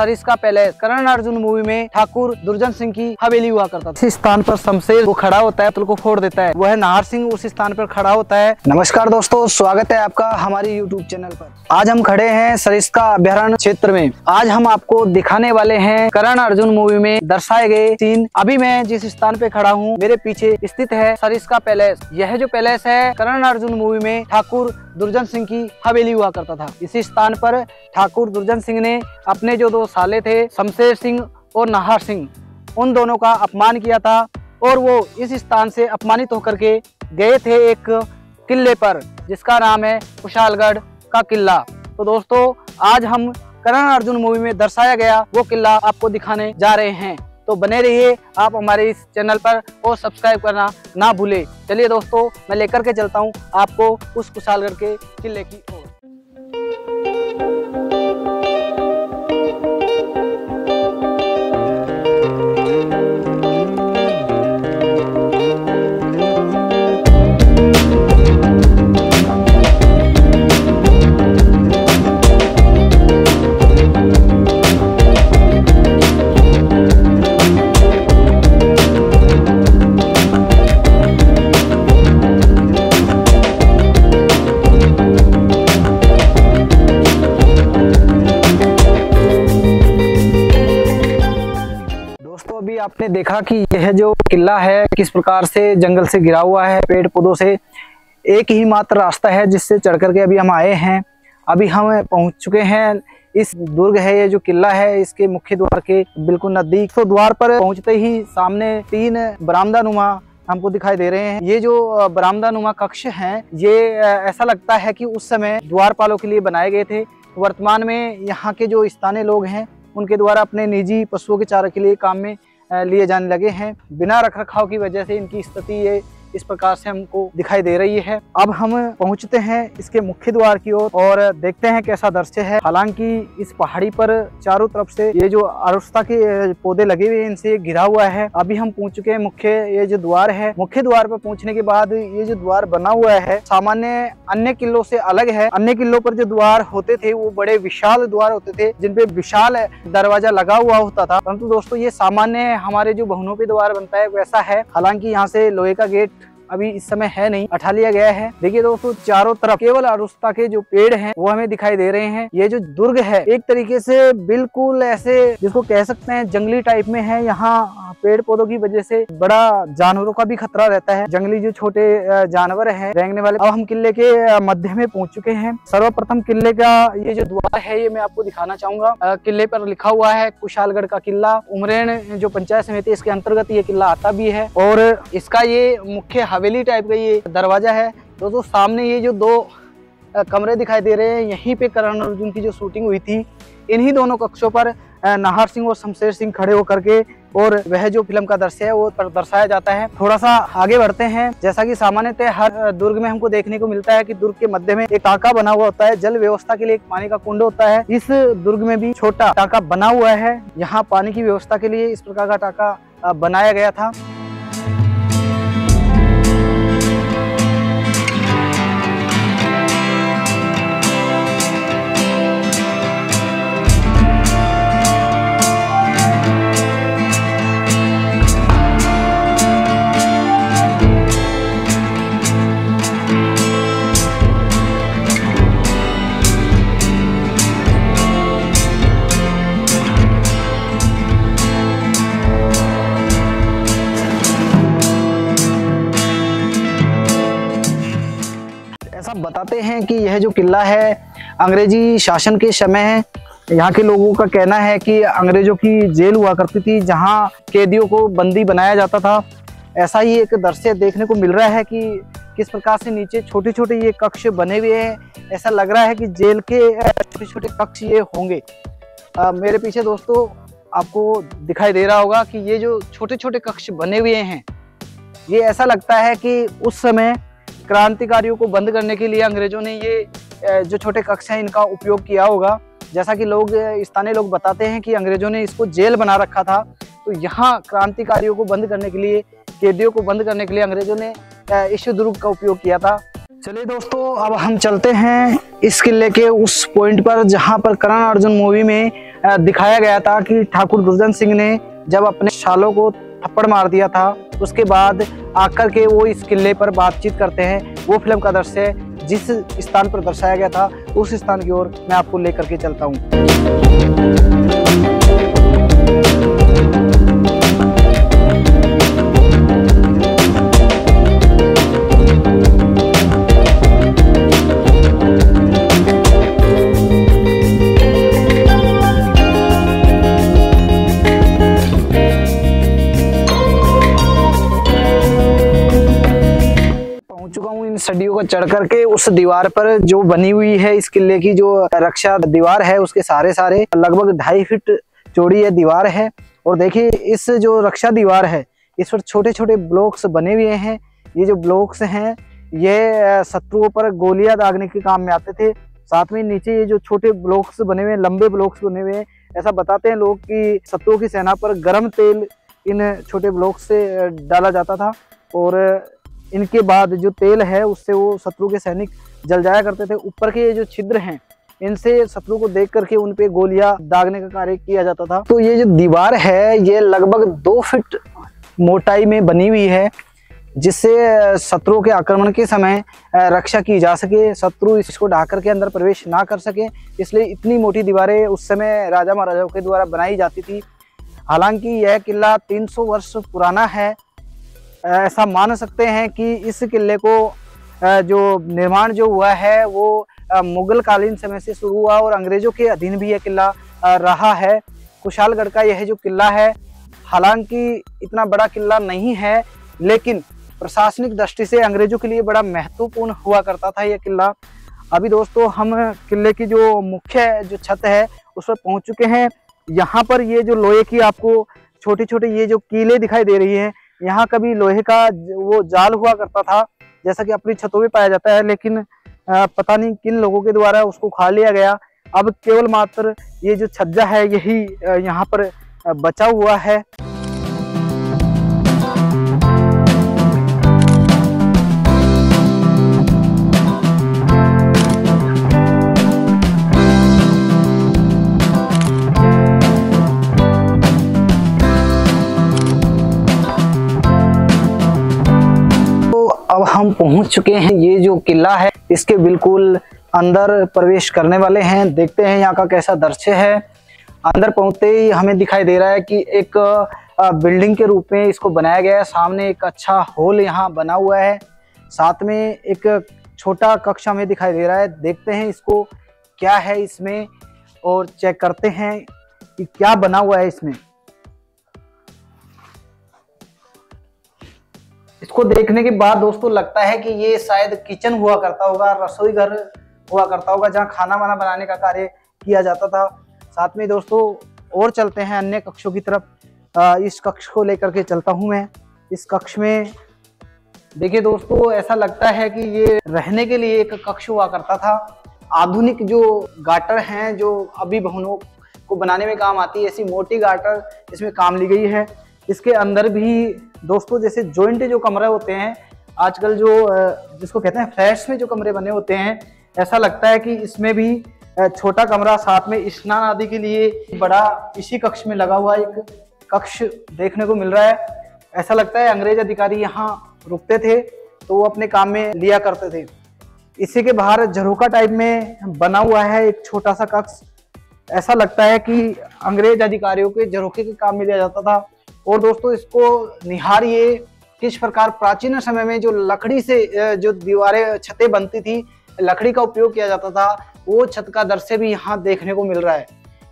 Sariska palace Karan Arjun movie में ठाकुर दुर्जन सिंह की हवेली हुआ करता था। इस स्थान पर शमशेर वो खड़ा होता है तुल को फोड़ देता है। वह नाहर सिंह उस स्थान पर खड़ा होता है। नमस्कार दोस्तों, स्वागत है आपका हमारे यूट्यूब चैनल पर। आज हम खड़े हैं सरिस्का अभ्यारण्य क्षेत्र में। आज हम आपको दिखाने वाले हैं करण अर्जुन मूवी में दर्शाए गए सीन अभी मैं जिस स्थान पे खड़ा हूँ, मेरे पीछे स्थित है सरिस्का पैलेस। यह जो पैलेस है करण अर्जुन मूवी में ठाकुर दुर्जन सिंह की हवेली हुआ करता था। इसी स्थान पर ठाकुर दुर्जन सिंह ने अपने जो दो साले थे, शमशेर सिंह और नाहर सिंह। उन दोनों का अपमान किया था और वो इस स्थान से अपमानित होकर के गए थे एक किले पर, जिसका नाम है कुशालगढ़ का किला। तो दोस्तों, आज हम करण अर्जुन मूवी में दर्शाया गया वो किला आपको दिखाने जा रहे हैं। तो बने रहिए, आप हमारे इस चैनल पर और सब्सक्राइब करना ना भूले। चलिए दोस्तों, मैं लेकर के चलता हूँ आपको उस कुशालगढ़ के किले की ओर। देखा कि यह जो किला है, किस प्रकार से जंगल से गिरा हुआ है, पेड़ पौधों से, एक ही मात्र रास्ता है जिससे चढ़ करके अभी हम आए हैं। अभी हम पहुँच चुके हैं इस दुर्ग है, ये जो किला है, इसके मुख्य द्वार के बिल्कुल नज़दीक। तो द्वार पर पहुँचते ही सामने तीन बरामदा नुमा हमको दिखाई दे रहे हैं। ये जो बरामदा नुमा कक्ष हैं, ये ऐसा लगता है कि उस समय द्वारपालों के लिए बनाए गए थे। वर्तमान में यहाँ के जो स्थानीय लोग हैं, उनके द्वारा अपने निजी पशुओं के चारे के लिए काम में लिए जाने लगे हैं। बिना रख रखाव की वजह से इनकी स्थिति ये इस प्रकार से हमको दिखाई दे रही है। अब हम पहुँचते हैं इसके मुख्य द्वार की ओर और, और देखते हैं कैसा दृश्य है। हालाँकि इस पहाड़ी पर चारों तरफ़ से ये जो अरुस्ता के पौधे लगे हुए हैं इनसे घिरा हुआ है। अभी हम पहुँच चुके हैं मुख्य ये जो द्वार है मुख्य द्वार पर पहुँचने के बाद ये जो द्वार बना हुआ है सामान्य अन्य किलों से अलग है। अन्य किलों पर जो द्वार होते थे वो बड़े विशाल द्वार होते थे जिनपे विशाल दरवाज़ा लगा हुआ होता था। परंतु दोस्तों ये सामान्य हमारे जो भवनों पे द्वार बनता है वैसा है। हालाँकि यहाँ से लोहे का गेट अभी इस समय है नहीं, हटा लिया गया है। देखिए दोस्तों, चारों तरफ़ केवल अरुस्ता के जो पेड़ हैं, वो हमें दिखाई दे रहे हैं। ये जो दुर्ग है, एक तरीके से बिल्कुल ऐसे, जिसको कह सकते हैं जंगली टाइप में है। यहाँ पेड़ पौधों की वजह से बड़ा जानवरों का भी खतरा रहता है। जंगली जो छोटे जानवर है, रेंगने वाले। अब हम किले के मध्य में पहुँच चुके हैं। सर्वप्रथम किले का ये जो द्वार है, ये मैं आपको दिखाना चाहूँगा। किले पर लिखा हुआ है, कुशालगढ़ का किला। उमरेन जो पंचायत समिति इसके अंतर्गत ये किला आता भी है। और इसका ये मुख्य हवेली टाइप का ये दरवाज़ा है। दोस्तों, सामने ये जो दो कमरे दिखाई दे रहे हैं, यहीं पे करण अर्जुन की जो शूटिंग हुई थी, इन्हीं दोनों कक्षों पर नाहर सिंह और शमशेर सिंह खड़े होकर के, और वह जो फ़िल्म का दृश्य है, वो दर्शाया जाता है। थोड़ा सा आगे बढ़ते हैं। जैसा कि सामान्यतः हर दुर्ग में हमको देखने को मिलता है कि दुर्ग के मध्य में एक टाका बना हुआ होता है। जल व्यवस्था के लिए एक पानी का कुंड होता है। इस दुर्ग में भी छोटा टाका बना हुआ है। यहाँ पानी की व्यवस्था के लिए इस प्रकार का टाका बनाया गया था। हैं कि यह जो किला है अंग्रेज़ी शासन के समय है। यहाँ के लोगों का कहना है कि अंग्रेज़ों की जेल हुआ करती थी जहाँ कैदियों को बंदी बनाया जाता था। ऐसा ही एक दृश्य देखने को मिल रहा है कि किस प्रकार से नीचे छोटे छोटे ये कक्ष बने हुए हैं। ऐसा लग रहा है कि जेल के छोटे छोटे कक्ष ये होंगे। आ, मेरे पीछे दोस्तों आपको दिखाई दे रहा होगा कि ये जो छोटे छोटे कक्ष बने हुए हैं ये ऐसा लगता है कि उस समय क्रांतिकारियों को बंद करने के लिए अंग्रेज़ों ने ये जो छोटे कक्ष हैं, इनका उपयोग किया होगा। जैसा कि लोग स्थानीय लोग बताते हैं कि अंग्रेज़ों ने इसको जेल बना रखा था। तो यहाँ क्रांतिकारियों को बंद करने के लिए, कैदियों को बंद करने के लिए अंग्रेज़ों ने इस दुर्ग का उपयोग किया था। चलिए दोस्तों, अब हम चलते हैं इस किले के उस पॉइंट पर, जहाँ पर करण अर्जुन मूवी में दिखाया गया था कि ठाकुर दुर्जन सिंह ने जब अपने शालों को थप्पड़ मार दिया था, उसके बाद आकर के वो इस किले पर बातचीत करते हैं। वो फ़िल्म का दृश्य जिस स्थान पर दर्शाया गया था, उस स्थान की ओर मैं आपको लेकर के चलता हूँ। चढ़ करके उस दीवार पर जो बनी हुई है इस किले की जो रक्षा दीवार है, उसके सारे सारे लगभग ढाई फीट चौड़ी है दीवार है। और देखिए, इस जो रक्षा दीवार है, इस पर छोटे छोटे ब्लॉक्स बने हुए हैं। ये जो ब्लॉक्स हैं, ये शत्रुओं पर गोलियाँ दागने के काम में आते थे। साथ में नीचे ये जो छोटे ब्लॉक्स बने हुए हैं, लंबे ब्लॉक्स बने हुए हैं, ऐसा बताते हैं लोग कि शत्रुओं की सेना पर गर्म तेल इन छोटे ब्लॉक्स से डाला जाता था। और इनके बाद जो तेल है, उससे वो शत्रु के सैनिक जल जाया करते थे। ऊपर के ये जो छिद्र हैं, इनसे शत्रु को देख करके उन पे गोलियाँ दागने का कार्य किया जाता था। तो ये जो दीवार है, ये लगभग दो फीट मोटाई में बनी हुई है, जिससे शत्रु के आक्रमण के समय रक्षा की जा सके, शत्रु इसको ढाकर के अंदर प्रवेश ना कर सके। इसलिए इतनी मोटी दीवारें उस समय राजा महाराजाओं के द्वारा बनाई जाती थी। हालाँकि यह किला 300 वर्ष पुराना है ऐसा मान सकते हैं कि इस किले को जो निर्माण जो हुआ है, वो मुगल कालीन समय से शुरू हुआ और अंग्रेज़ों के अधीन भी यह किला रहा है। कुशालगढ़ का यह जो किला है, हालाँकि इतना बड़ा किला नहीं है, लेकिन प्रशासनिक दृष्टि से अंग्रेज़ों के लिए बड़ा महत्वपूर्ण हुआ करता था यह किला। अभी दोस्तों, हम किले की जो मुख्य, जो छत है, उस पर पहुँच चुके हैं। यहाँ पर ये जो लोहे की आपको छोटे छोटे ये जो कीले दिखाई दे रही हैं यहाँ कभी लोहे का वो जाल हुआ करता था, जैसा कि अपनी छतों में पाया जाता है, लेकिन पता नहीं किन लोगों के द्वारा उसको खा लिया गया। अब केवल मात्र ये जो छज्जा है, यही यहाँ पर बचा हुआ है। अब हम पहुँच चुके हैं। ये जो किला है, इसके बिल्कुल अंदर प्रवेश करने वाले हैं। देखते हैं यहाँ का कैसा दृश्य है। अंदर पहुँचते ही हमें दिखाई दे रहा है कि एक बिल्डिंग के रूप में इसको बनाया गया है। सामने एक अच्छा हॉल यहाँ बना हुआ है। साथ में एक छोटा कक्ष हमें दिखाई दे रहा है। देखते हैं इसको क्या है इसमें और चेक करते हैं कि क्या बना हुआ है इसमें। इसको देखने के बाद दोस्तों लगता है कि ये शायद किचन हुआ करता होगा, रसोई घर हुआ करता होगा, जहाँ खाना वाना बनाने का कार्य किया जाता था। साथ में दोस्तों और चलते हैं अन्य कक्षों की तरफ़। इस कक्ष को लेकर के चलता हूँ मैं। इस कक्ष में देखिए दोस्तों, ऐसा लगता है कि ये रहने के लिए एक कक्ष हुआ करता था। आधुनिक जो गाटर हैं, जो अभी भवनों को बनाने में काम आती है, ऐसी मोटी गाटर इसमें काम ली गई है। इसके अंदर भी दोस्तों, जैसे जॉइंट जो कमरे होते हैं, आजकल जो जिसको कहते हैं फ्लैट्स में जो कमरे बने होते हैं, ऐसा लगता है कि इसमें भी छोटा कमरा साथ में स्नान आदि के लिए बड़ा इसी कक्ष में लगा हुआ एक कक्ष देखने को मिल रहा है। ऐसा लगता है अंग्रेज़ अधिकारी यहाँ रुकते थे तो वो अपने काम में लिया करते थे। इसी के बाहर झरोका टाइप में बना हुआ है एक छोटा सा कक्ष। ऐसा लगता है कि अंग्रेज़ अधिकारियों के झरोके के काम में लिया जाता था। और दोस्तों, इसको निहारिए किस प्रकार प्राचीन समय में जो लकड़ी से जो दीवारें, छतें बनती थी, लकड़ी का उपयोग किया जाता था, वो छत का दृश्य भी यहाँ देखने को मिल रहा है।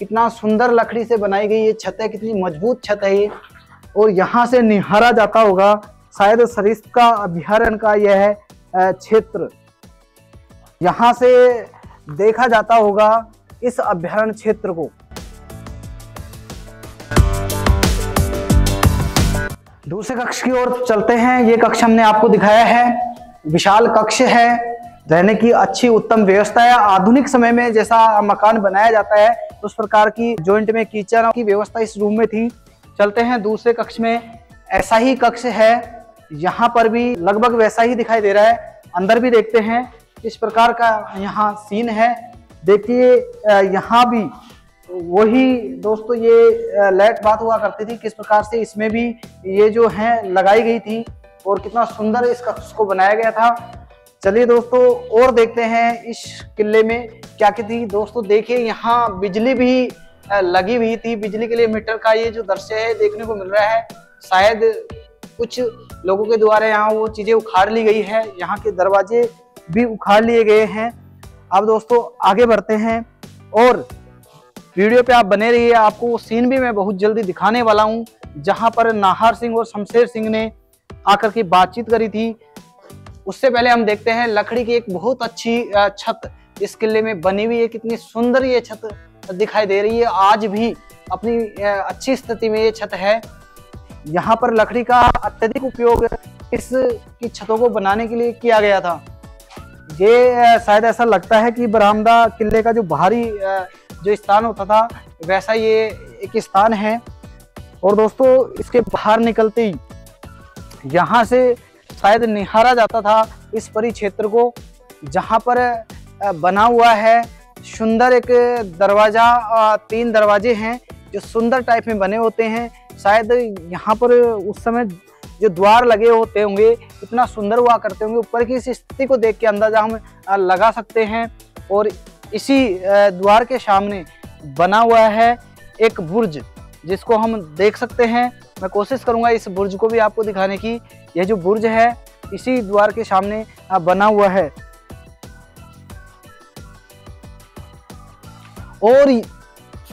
कितना सुंदर लकड़ी से बनाई गई ये छत है, कितनी मज़बूत छत है ये। और यहाँ से निहारा जाता होगा, शायद सरिस्क का अभ्यारण का यह क्षेत्र। यहाँ से देखा जाता होगा इस अभ्यारण क्षेत्र को। दूसरे कक्ष की ओर चलते हैं। ये कक्ष हमने आपको दिखाया है। विशाल कक्ष है। रहने की अच्छी उत्तम व्यवस्था है। आधुनिक समय में जैसा मकान बनाया जाता है, उस प्रकार की जॉइंट में किचन की व्यवस्था इस रूम में थी। चलते हैं दूसरे कक्ष में। ऐसा ही कक्ष है। यहाँ पर भी लगभग वैसा ही दिखाई दे रहा है। अंदर भी देखते हैं। इस प्रकार का यहाँ सीन है। देखिए यहाँ भी वही दोस्तों ये लेट बात हुआ करती थी किस प्रकार से इसमें भी ये जो है लगाई गई थी और कितना सुंदर इस कक्ष को बनाया गया था। चलिए दोस्तों और देखते हैं इस किले में क्या क्या थी। दोस्तों देखिए यहाँ बिजली भी लगी हुई थी। बिजली के लिए मीटर का ये जो दृश्य है देखने को मिल रहा है। शायद कुछ लोगों के द्वारा यहाँ वो चीज़ें उखाड़ ली गई है। यहाँ के दरवाजे भी उखाड़ लिए गए हैं। अब दोस्तों आगे बढ़ते हैं और वीडियो पे आप बने रहिए। आपको वो सीन भी मैं बहुत जल्दी दिखाने वाला हूँ, जहाँ पर नाहर सिंह और शमशेर सिंह ने आकर के बातचीत करी थी। उससे पहले हम देखते हैं, लकड़ी की एक बहुत अच्छी छत इस किले में बनी हुई है। कितनी सुंदर ये छत दिखाई दे रही है। आज भी अपनी अच्छी स्थिति में ये छत है। यहाँ पर लकड़ी का अत्यधिक उपयोग इस की छतों को बनाने के लिए किया गया था। ये शायद ऐसा लगता है कि बरामदा किले का जो बाहरी जो स्थान होता था, वैसा ये एक स्थान है। और दोस्तों, इसके बाहर निकलते ही यहाँ से शायद निहारा जाता था इस परिक्षेत्र को, जहाँ पर बना हुआ है सुंदर एक दरवाज़ा तीन दरवाजे हैं जो सुंदर टाइप में बने होते हैं। शायद यहाँ पर उस समय जो द्वार लगे होते होंगे, इतना सुंदर हुआ करते होंगे, ऊपर की इस स्थिति को देख के अंदाज़ा हम लगा सकते हैं। और इसी द्वार के सामने बना हुआ है एक बुर्ज, जिसको हम देख सकते हैं। मैं कोशिश करूँगा इस बुर्ज को भी आपको दिखाने की। यह जो बुर्ज है, इसी द्वार के सामने बना हुआ है। और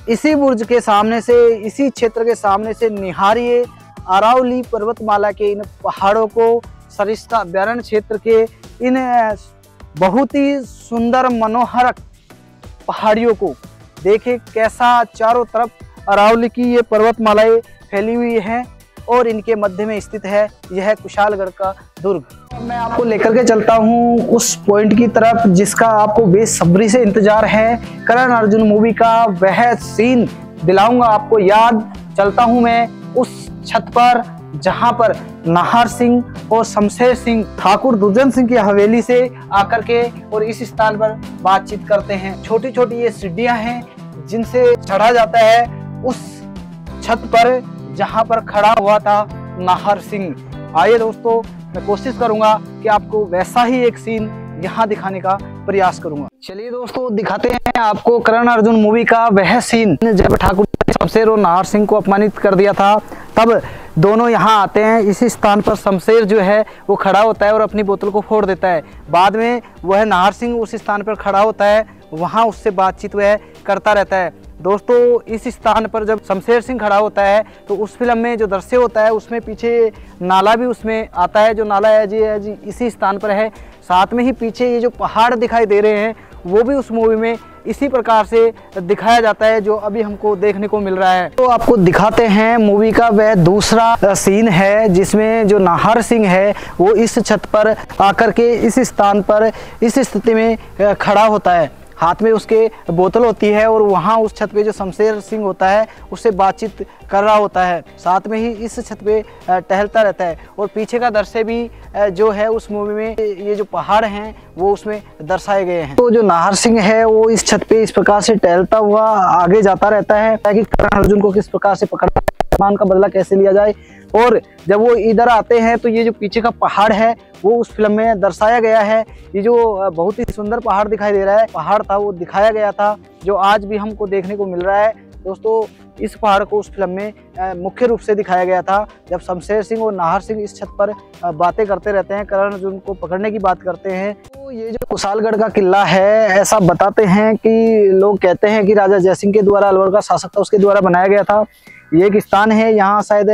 इसी बुर्ज के सामने से, इसी क्षेत्र के सामने से निहारिए अरावली पर्वतमाला के इन पहाड़ों को, सरिस्ता अभ्यारण क्षेत्र के इन बहुत ही सुंदर मनोहरक पहाड़ियों को। देखे कैसा चारों तरफ़ अरावली की ये पर्वतमालाएँ फैली हुई हैं और इनके मध्य में स्थित है यह कुशालगढ़ का दुर्ग। मैं आपको लेकर के चलता हूँ उस पॉइंट की तरफ़ जिसका आपको बेसब्री से इंतज़ार है। करण अर्जुन मूवी का वह सीन दिलाऊँगा आपको याद। चलता हूँ मैं उस छत पर। जहाँ पर नाहर सिंह और शमशेर सिंह, ठाकुर दुर्जन सिंह की हवेली से आकर के और इस स्थान पर बातचीत करते हैं। छोटी छोटी ये सीढ़ियाँ हैं, जिनसे चढ़ा जाता है उस छत पर जहाँ पर खड़ा हुआ था नाहर सिंह। आइए दोस्तों, मैं कोशिश करूँगा कि आपको वैसा ही एक सीन यहाँ दिखाने का प्रयास करूँगा। चलिए दोस्तों, दिखाते हैं आपको करण अर्जुन मूवी का वह सीन जब ठाकुर शमशेर और नाहर सिंह को अपमानित कर दिया था तब दोनों यहाँ आते हैं। इसी स्थान पर शमशेर जो है, वो खड़ा होता है और अपनी बोतल को फोड़ देता है। बाद में वह नाहर सिंह उस स्थान पर खड़ा होता है। वहाँ उससे बातचीत वह करता रहता है। दोस्तों, इस स्थान पर जब शमशेर सिंह खड़ा होता है तो उस फ़िल्म में जो दृश्य होता है, उसमें पीछे नाला भी उसमें आता है। जो नाला है, जी है जी, इसी स्थान पर है। साथ में ही पीछे ये जो पहाड़ दिखाई दे रहे हैं वो भी उस मूवी में इसी प्रकार से दिखाया जाता है जो अभी हमको देखने को मिल रहा है। तो आपको दिखाते हैं मूवी का वह दूसरा सीन है जिसमें जो नाहर सिंह है, वो इस छत पर आकर के इस स्थान पर इस स्थिति में खड़ा होता है। हाथ में उसके बोतल होती है और वहाँ उस छत पे जो शमशेर सिंह होता है, उससे बातचीत कर रहा होता है। साथ में ही इस छत पे टहलता रहता है और पीछे का दृश्य भी जो है उस मूवी में, ये जो पहाड़ हैं, वो उसमें दर्शाए गए हैं। तो जो नाहर सिंह है, वो इस छत पे इस प्रकार से टहलता हुआ आगे जाता रहता है, ताकि करण अर्जुन को किस प्रकार से पकड़ना का बदला कैसे लिया जाए और जब वो इधर आते हैं तो ये जो पीछे का पहाड़ है, वो उस फ़िल्म में दर्शाया गया है। ये जो बहुत ही सुंदर पहाड़ दिखाई दे रहा है। पहाड़ था, वो दिखाया गया था, जो आज भी हमको देखने को मिल रहा है। दोस्तों, इस पहाड़ को उस फ़िल्म में मुख्य रूप से दिखाया गया था। जब शमशेर सिंह और नाहर सिंह इस छत पर बातें करते रहते हैं, करण अर्जुन को पकड़ने की बात करते हैं तो ये जो कुशालगढ़ का किला है, ऐसा बताते हैं कि लोग कहते हैं कि राजा जयसिंह के द्वारा, अलवर का शासक था, उसके द्वारा बनाया गया था। ये एक स्थान है, यहाँ शायद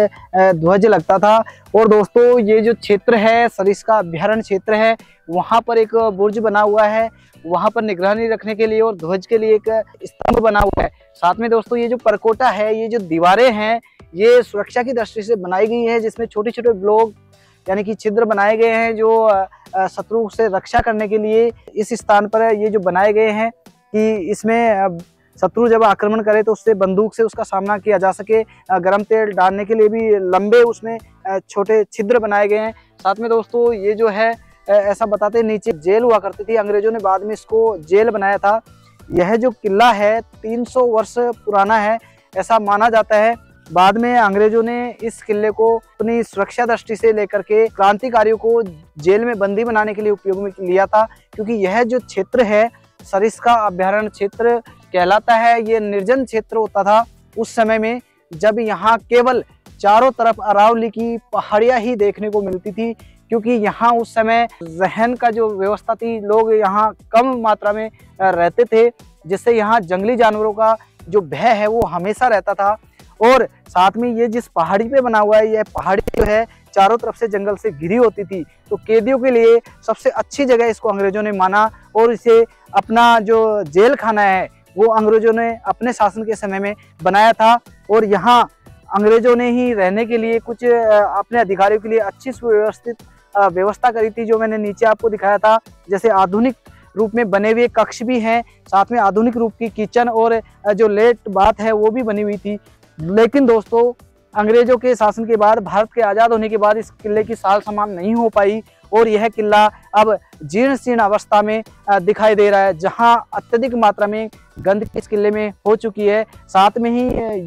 ध्वज लगता था। और दोस्तों, ये जो क्षेत्र है, सरिस का अभ्यारण क्षेत्र है, वहाँ पर एक बुर्ज बना हुआ है। वहाँ पर निगरानी रखने के लिए और ध्वज के लिए एक स्तंभ बना हुआ है। साथ में दोस्तों, ये जो परकोटा है, ये जो दीवारें हैं, ये सुरक्षा की दृष्टि से बनाई गई है, जिसमें छोटे छोटे ब्लॉक, यानी कि छिद्र बनाए गए हैं, जो शत्रु से रक्षा करने के लिए इस स्थान पर ये जो बनाए गए हैं कि इसमें शत्रु जब आक्रमण करे तो उससे बंदूक से उसका सामना किया जा सके। गर्म तेल डालने के लिए भी लंबे उसमें छोटे छिद्र बनाए गए हैं। साथ में दोस्तों, ये जो है ऐसा बताते नीचे जेल हुआ करती थी। अंग्रेज़ों ने बाद में इसको जेल बनाया था। यह जो किला है 300 वर्ष पुराना है, ऐसा माना जाता है। बाद में अंग्रेज़ों ने इस किले को अपनी सुरक्षा दृष्टि से लेकर के क्रांतिकारियों को जेल में बंदी बनाने के लिए उपयोग में लिया था, क्योंकि यह जो क्षेत्र है, सरिस्का अभ्यारण्य क्षेत्र कहलाता है, ये निर्जन क्षेत्र होता था उस समय में जब यहाँ केवल चारों तरफ़ अरावली की पहाड़ियाँ ही देखने को मिलती थी, क्योंकि यहाँ उस समय जहन का जो व्यवस्था थी, लोग यहाँ कम मात्रा में रहते थे, जिससे यहाँ जंगली जानवरों का जो भय है वो हमेशा रहता था। और साथ में ये जिस पहाड़ी पे बना हुआ है ये पहाड़ी जो है, चारों तरफ़ से जंगल से घिरी होती थी। तो कैदियों के लिए सबसे अच्छी जगह इसको अंग्रेज़ों ने माना और इसे अपना जो जेल खाना है वो अंग्रेज़ों ने अपने शासन के समय में बनाया था और यहाँ अंग्रेज़ों ने ही रहने के लिए कुछ अपने अधिकारियों के लिए अच्छी सुव्यवस्थित व्यवस्था करी थी जो मैंने नीचे आपको दिखाया था। जैसे आधुनिक रूप में बने हुए कक्ष भी हैं, साथ में आधुनिक रूप की किचन और जो लेट बात है वो भी बनी हुई थी। लेकिन दोस्तों, अंग्रेज़ों के शासन के बाद, भारत के आज़ाद होने के बाद इस किले की साल समान नहीं हो पाई। और यह किला अब जीर्ण शीर्ण अवस्था में दिखाई दे रहा है, जहाँ अत्यधिक मात्रा में गंद इस किले में हो चुकी है। साथ में ही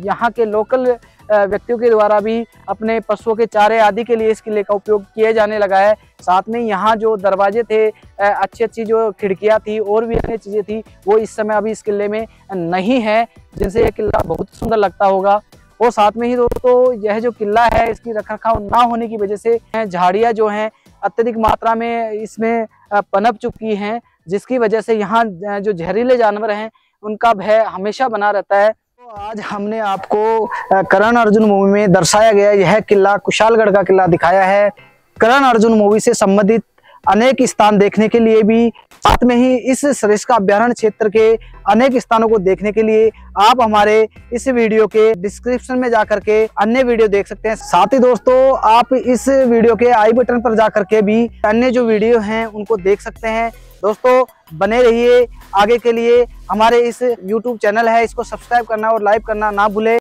यहाँ के लोकल व्यक्तियों के द्वारा भी अपने पशुओं के चारे आदि के लिए इस किले का उपयोग किया जाने लगा है। साथ में यहाँ जो दरवाजे थे अच्छी अच्छी जो खिड़कियाँ थी और भी अन्य चीज़ें थी, वो इस समय अभी इस किले में नहीं है, जिनसे यह किला बहुत सुंदर लगता होगा। और साथ में ही दोस्तों, यह जो किला है, इसकी रख रखाव ना होने की वजह से, झाड़ियाँ जो हैं अत्यधिक मात्रा में इसमें पनप चुकी हैं, जिसकी वजह से यहाँ जो जहरीले जानवर हैं, उनका भय हमेशा बना रहता है। तो आज हमने आपको करण अर्जुन मूवी में दर्शाया गया, यह किला कुशालगढ़ का किला दिखाया है। करण अर्जुन मूवी से संबंधित अनेक स्थान देखने के लिए भी। साथ में ही इस सरिस्का अभ्यारण क्षेत्र के अनेक स्थानों को देखने के लिए आप हमारे इस वीडियो के डिस्क्रिप्शन में जाकर के अन्य वीडियो देख सकते हैं। साथ ही दोस्तों, आप इस वीडियो के आई बटन पर जाकर के भी अन्य जो वीडियो हैं, उनको देख सकते हैं। दोस्तों, बने रहिए आगे के लिए। हमारे इस यूट्यूब चैनल है, इसको सब्सक्राइब करना और लाइक करना ना भूले।